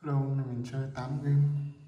lâu nay mình chơi 8 game.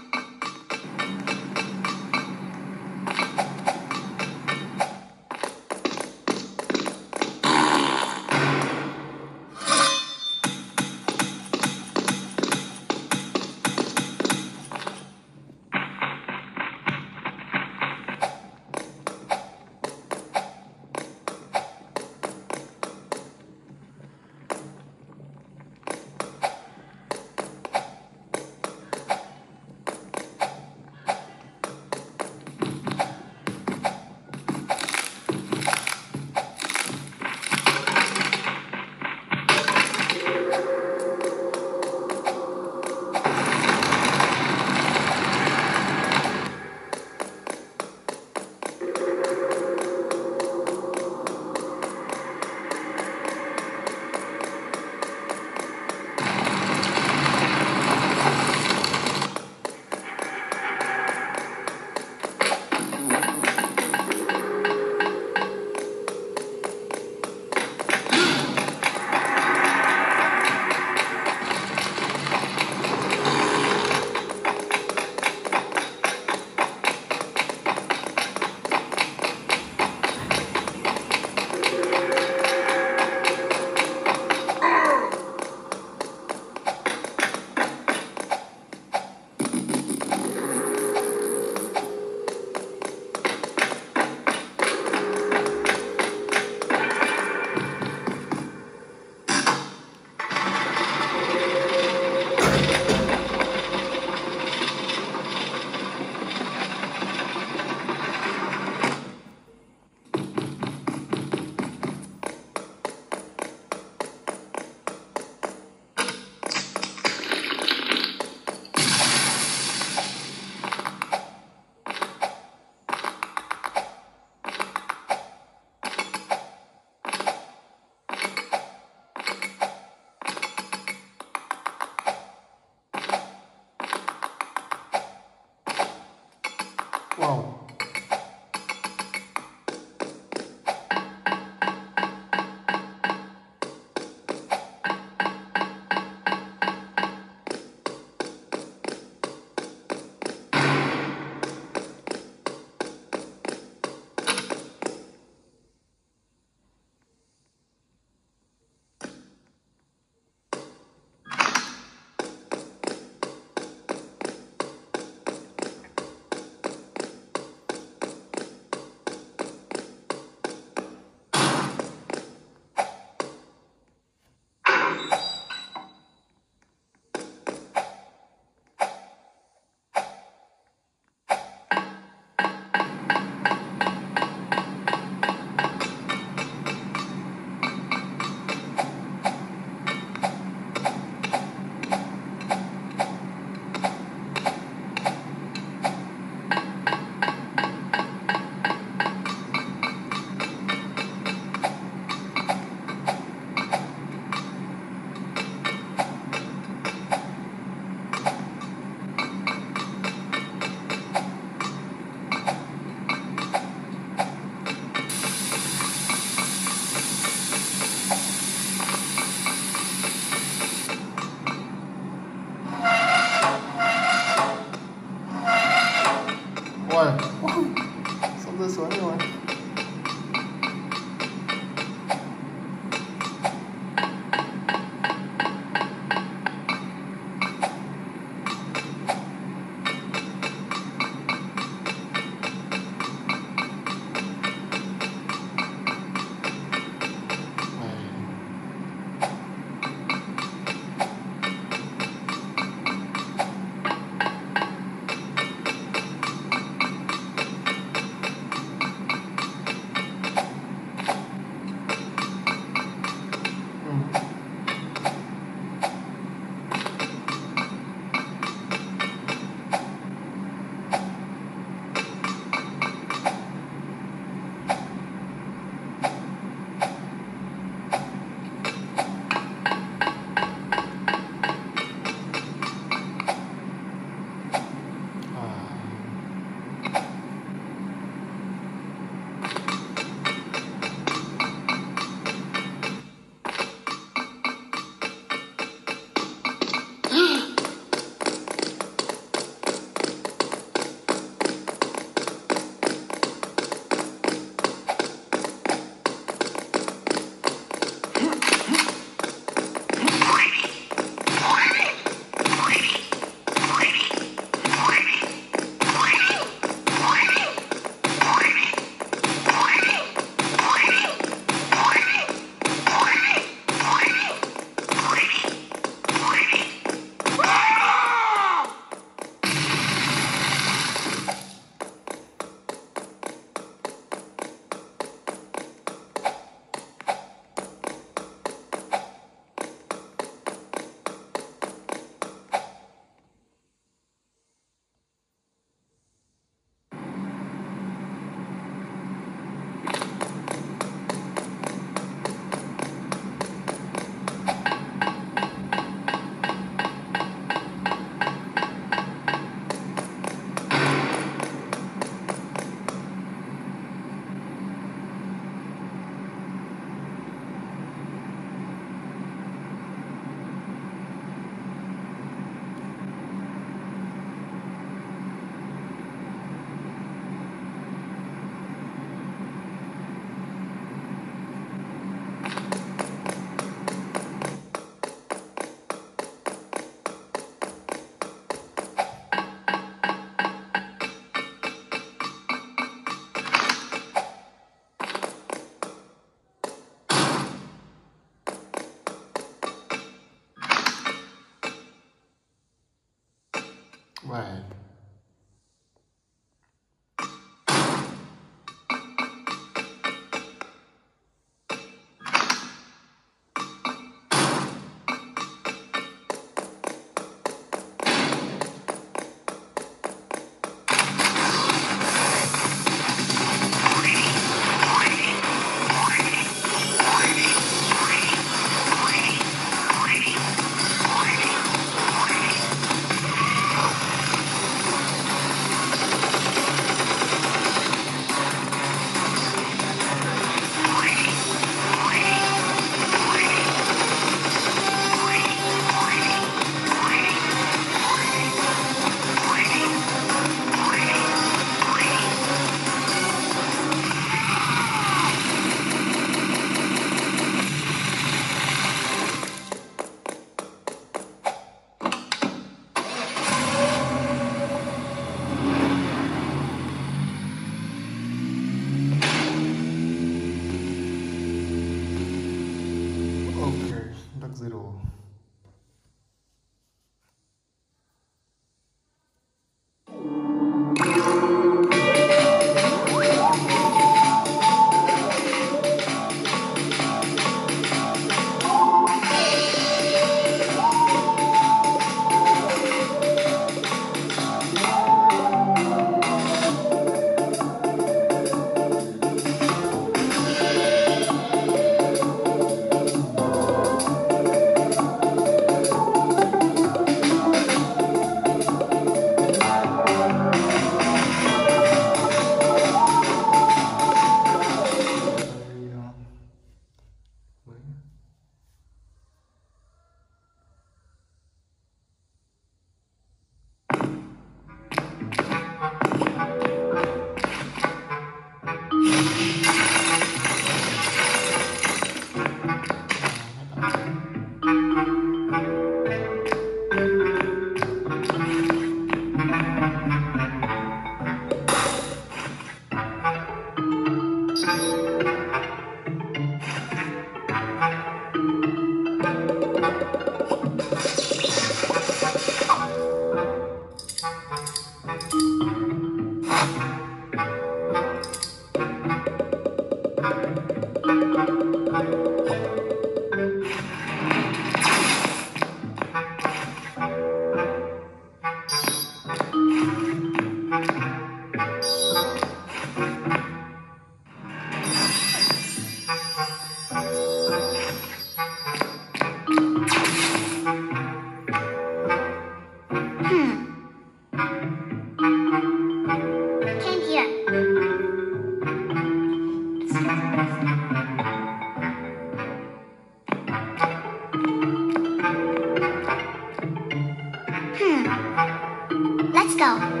没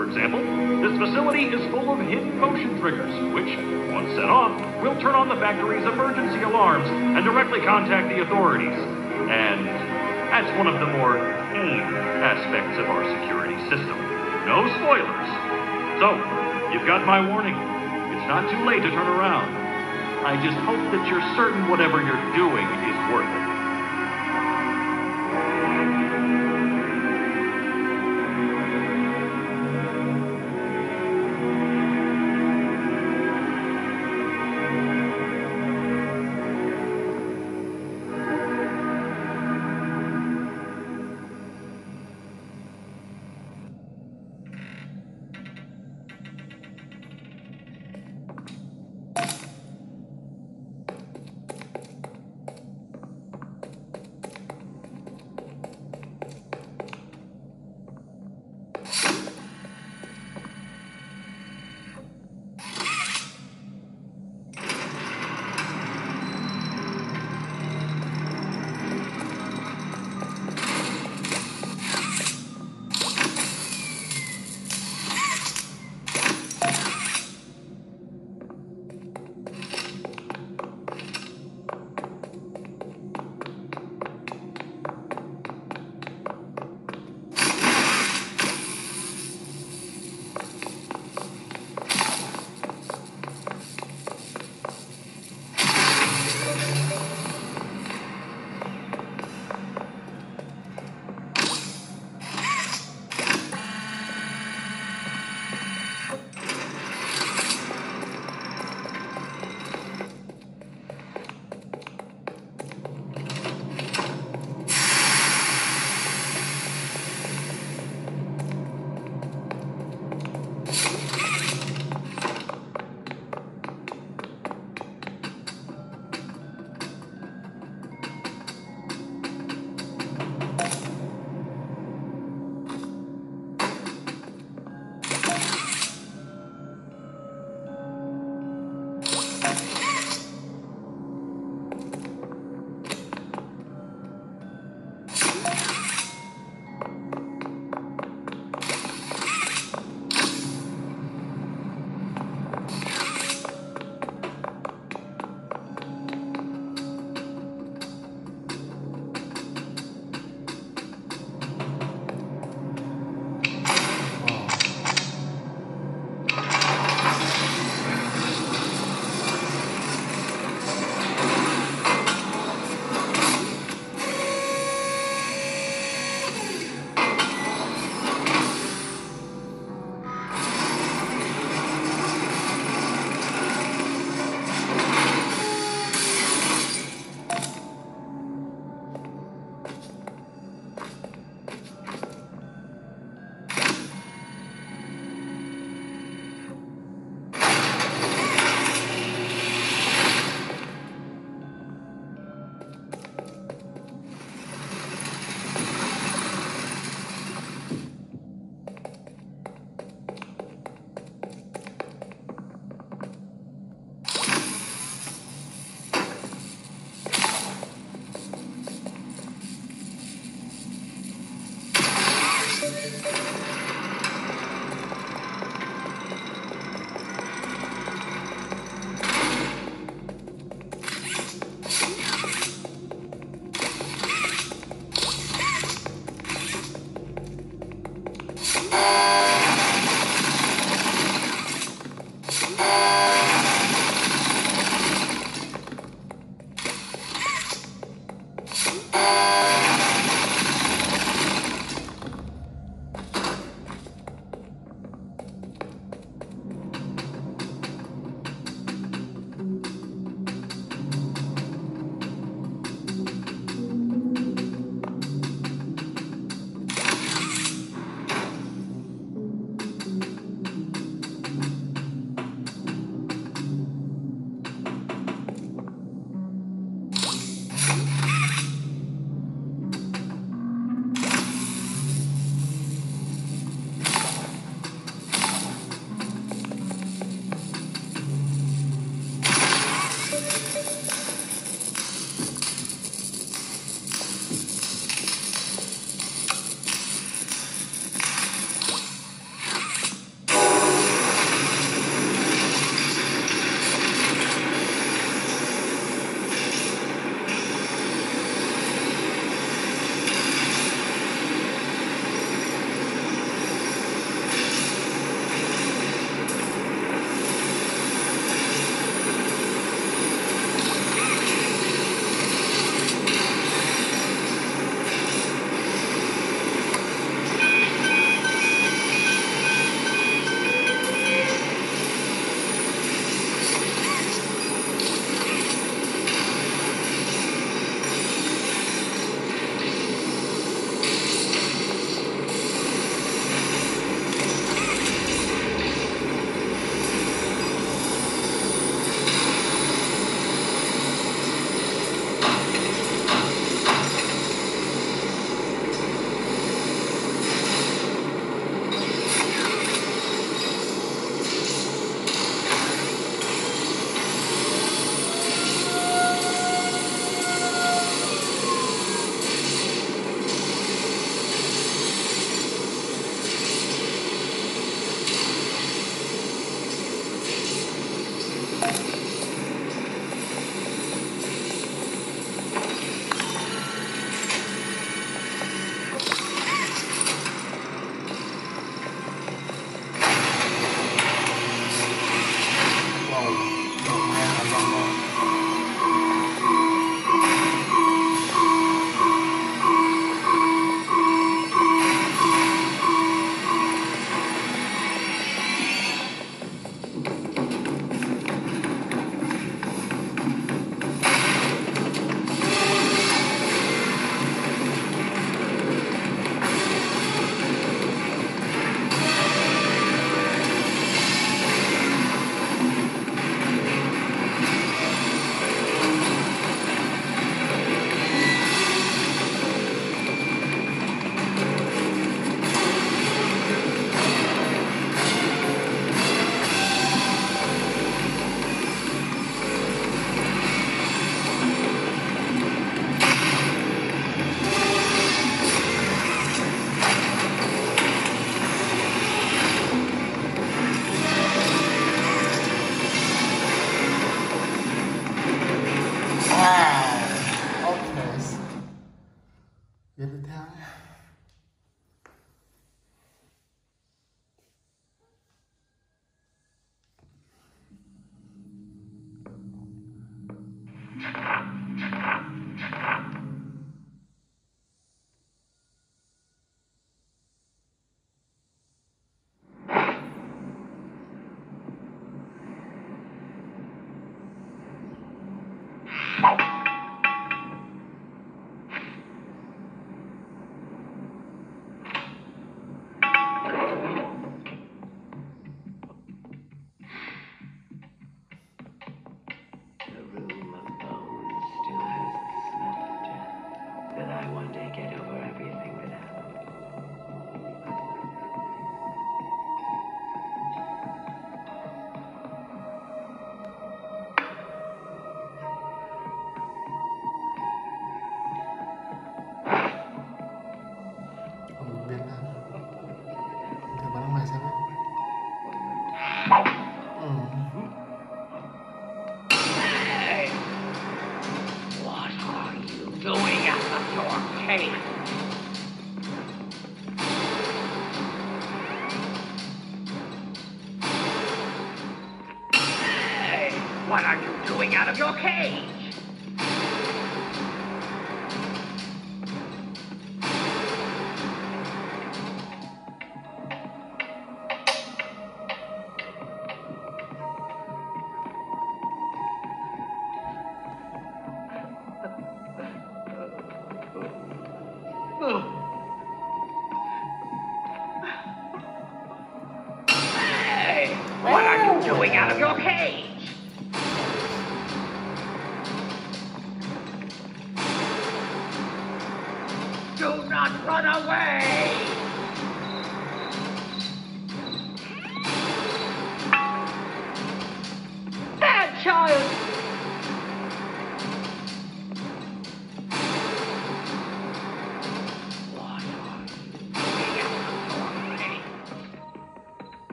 For example, this facility is full of hidden motion triggers, which, once set off, will turn on the factory's emergency alarms and directly contact the authorities. And that's one of the more key aspects of our security system. No spoilers. So, you've got my warning. It's not too late to turn around. I just hope that you're certain whatever you're doing is worth it.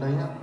Đấy nhá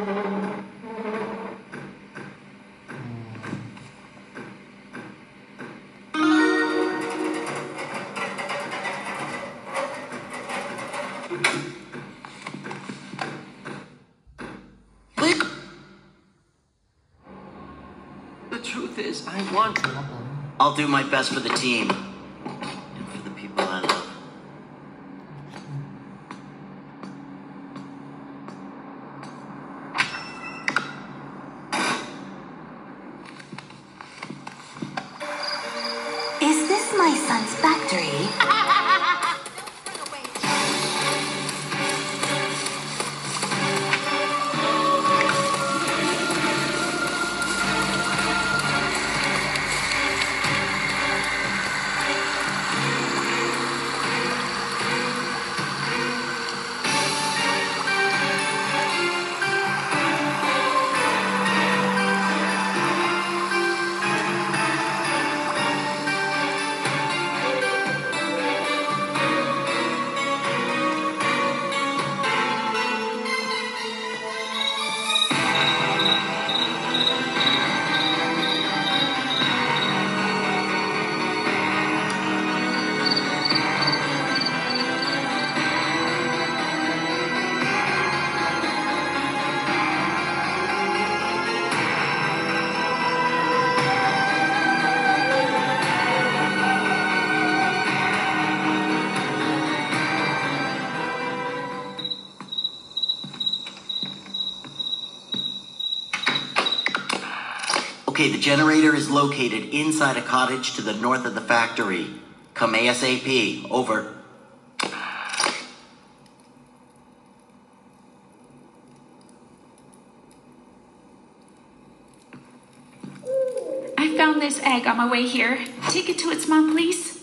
The truth is, I want. Lắm. I'll do my best for the team. Okay, the generator is located inside a cottage to the north of the factory. Come ASAP. Over. I found this egg on my way here. Take it to its mom, please.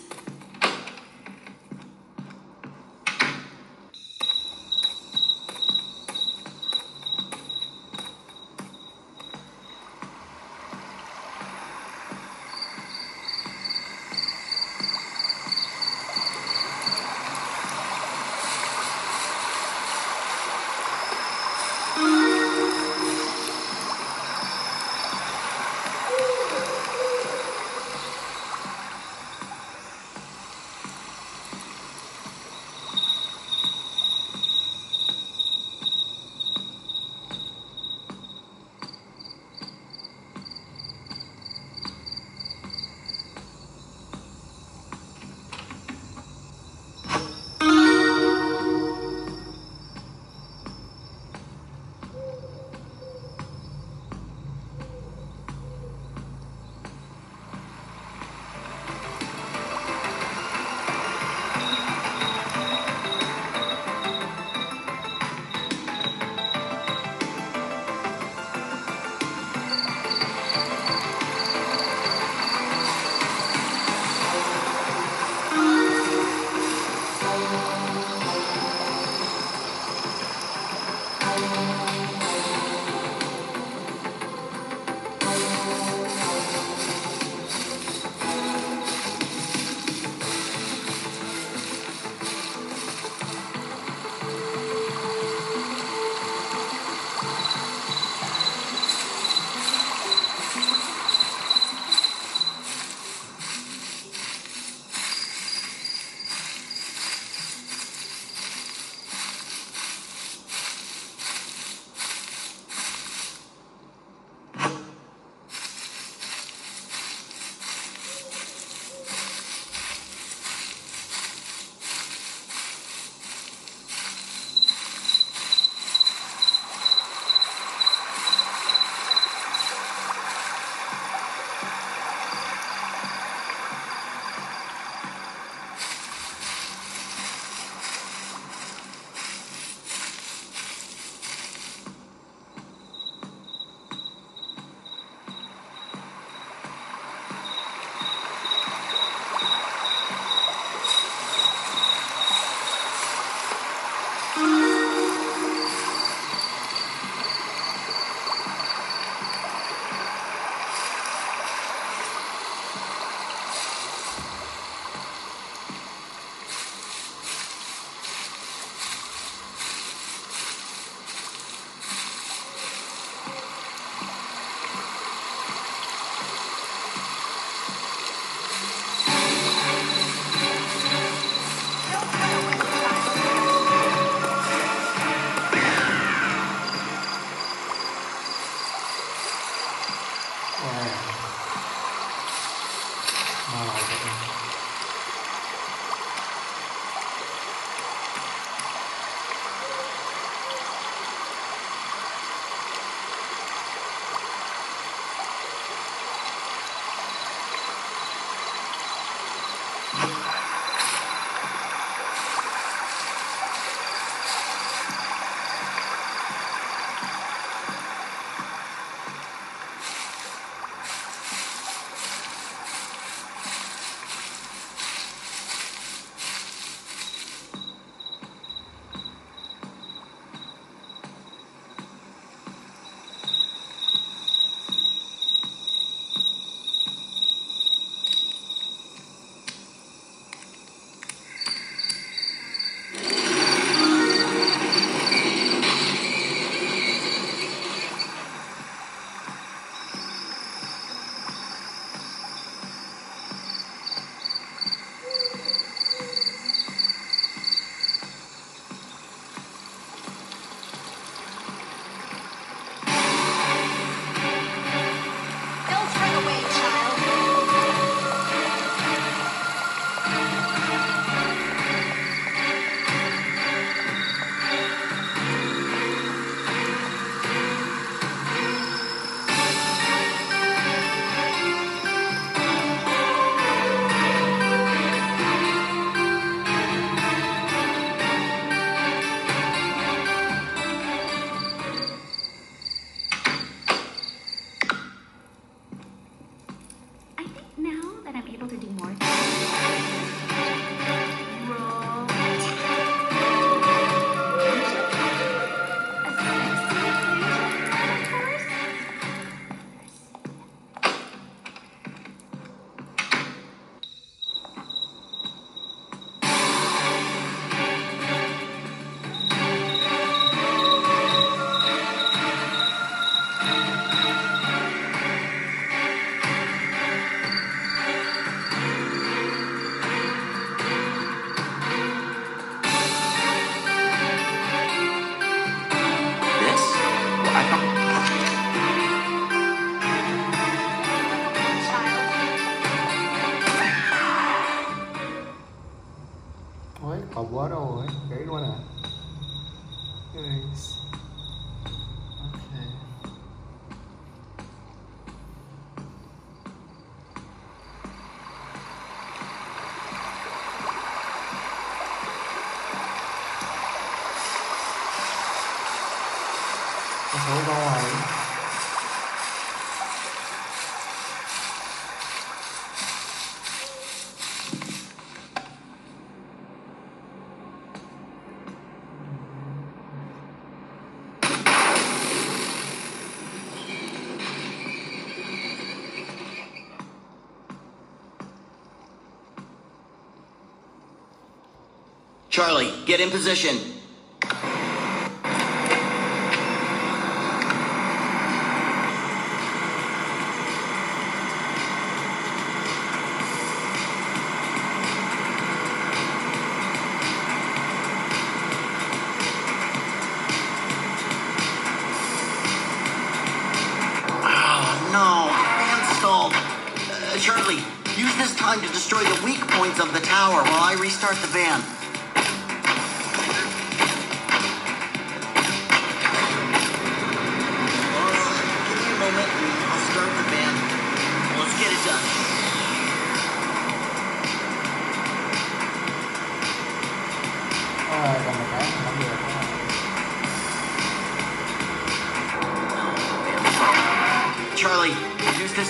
Charlie, get in position.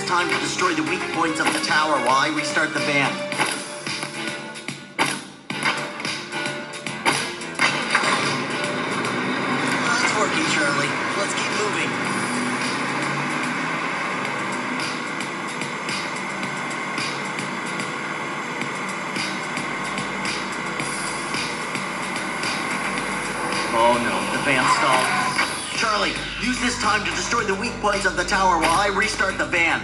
time to destroy the weak points of the tower while I restart the band. points of the tower while I restart the van.